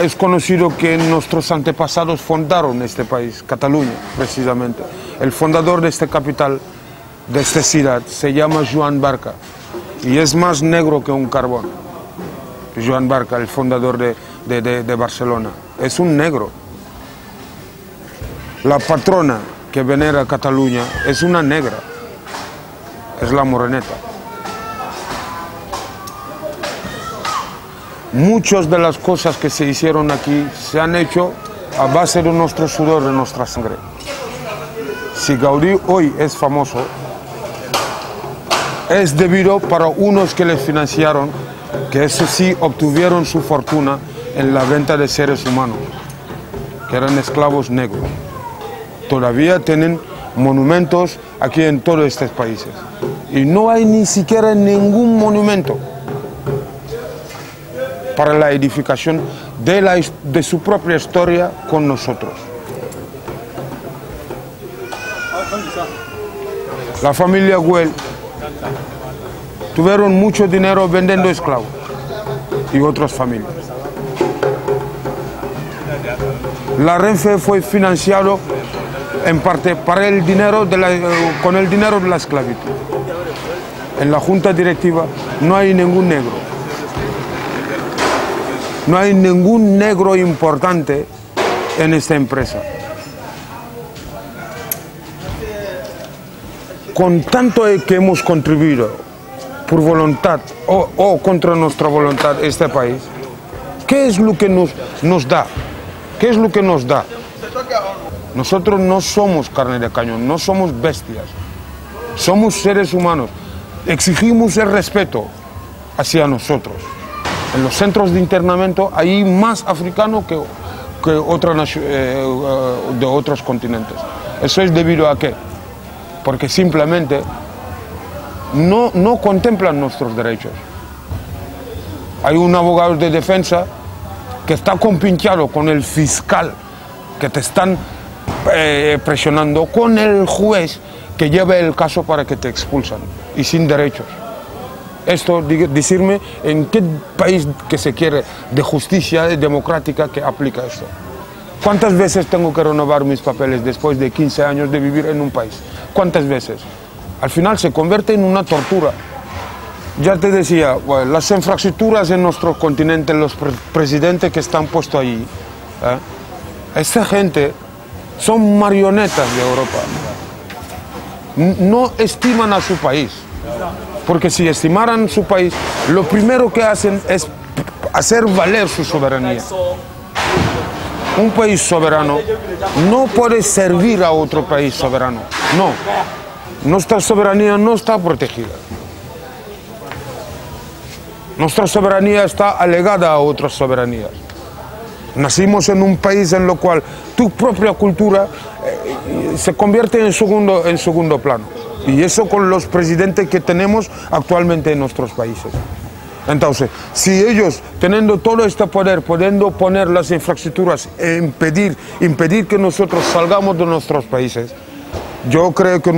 es conocido que nuestros antepasados fundaron este país, Cataluña, precisamente. El fundador de esta capital, de esta ciudad, se llama Joan Barca y es más negro que un carbón. Joan Barca, el fundador de, Barcelona, es un negro. La patrona que venera Cataluña es una negra, es la moreneta. Muchas de las cosas que se hicieron aquí se han hecho a base de nuestro sudor, de nuestra sangre. Si Gaudí hoy es famoso, es debido para unos que les financiaron, que eso sí obtuvieron su fortuna en la venta de seres humanos, que eran esclavos negros. Todavía tienen monumentos aquí en todos estos países. Y no hay ni siquiera ningún monumento para la edificación de, la, de su propia historia con nosotros. La familia Güell tuvieron mucho dinero vendiendo esclavos y otras familias. La Renfe fue financiado en parte para el dinero con el dinero de la esclavitud. En la junta directiva no hay ningún negro. No hay ningún negro importante en esta empresa. Con tanto que hemos contribuido por voluntad o, contra nuestra voluntad este país, ¿qué es lo que nos, nos da? ¿Qué es lo que nos da? Nosotros no somos carne de cañón, no somos bestias, somos seres humanos. Exigimos el respeto hacia nosotros. En los centros de internamiento hay más africanos que, que otra, eh, de otros continentes. ¿Eso es debido a qué? Porque simplemente no, no contemplan nuestros derechos. Hay un abogado de defensa que está compinchado con el fiscal que te están eh, presionando, con el juez que lleva el caso para que te expulsan y sin derechos. Esto, decirme en qué país que se quiere de justicia democrática que aplica esto. ¿Cuántas veces tengo que renovar mis papeles después de 15 años de vivir en un país? ¿Cuántas veces? Al final se convierte en una tortura. Ya te decía, las infraestructuras en nuestro continente, los presidentes que están puestos ahí, ¿eh? esta gente son marionetas de Europa. No estiman a su país. Porque si estimaran su país, lo primero que hacen es hacer valer su soberanía. Un país soberano no puede servir a otro país soberano. No. Nuestra soberanía no está protegida. Nuestra soberanía está alegada a otras soberanías. Nacimos en un país en lo cual tu propia cultura eh, se convierte en segundo, en segundo plano. Y eso con los presidentes que tenemos actualmente en nuestros países. Entonces, si ellos, teniendo todo este poder, pudiendo poner las infraestructuras e impedir, impedir que nosotros salgamos de nuestros países, yo creo que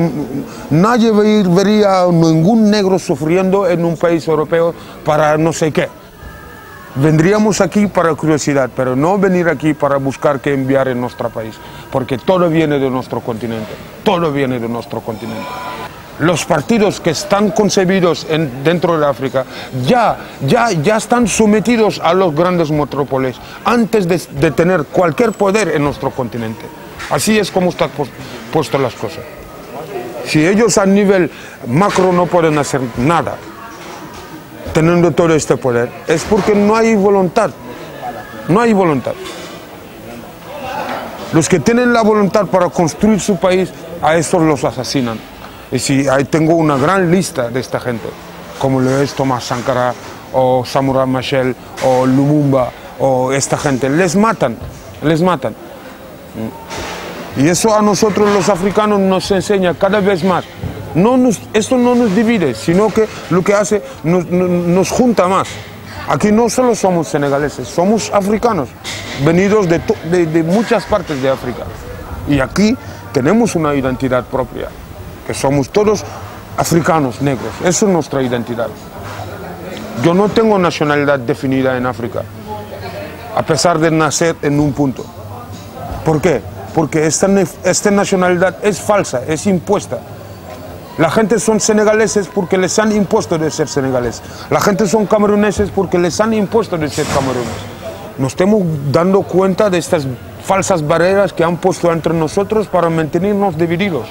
nadie vería ningún negro sufriendo en un país europeo para no sé qué. Vendríamos aquí para curiosidad, pero no venir aquí para buscar qué enviar en nuestro país, porque todo viene de nuestro continente, todo viene de nuestro continente. Los partidos que están concebidos en, dentro de África ya, ya, ya están sometidos a los grandes metrópoles antes de, de tener cualquier poder en nuestro continente. Así es como están puestas las cosas. Si ellos a nivel macro no pueden hacer nada, teniendo todo este poder, es porque no hay voluntad. No hay voluntad. Los que tienen la voluntad para construir su país, a estos los asesinan. Y si ahí tengo una gran lista de esta gente, como lo es Tomás Sankara, o Samurai Machel, o Lumumba, o esta gente, les matan, les matan. Y eso a nosotros los africanos nos enseña cada vez más no nos, esto no nos divide, sino que lo que hace nos, nos junta más. Aquí no solo somos senegaleses, somos africanos, venidos de, de, de, muchas partes de África. Y aquí tenemos una identidad propia, que somos todos africanos negros. Esa es nuestra identidad. Yo no tengo nacionalidad definida en África. a pesar de nacer en un punto. ¿Por qué? Porque esta, esta nacionalidad es falsa, es impuesta. La gente son senegaleses porque les han impuesto de ser senegaleses. La gente son cameruneses porque les han impuesto de ser cameruneses. Nos estamos dando cuenta de estas falsas barreras que han puesto entre nosotros para mantenernos divididos.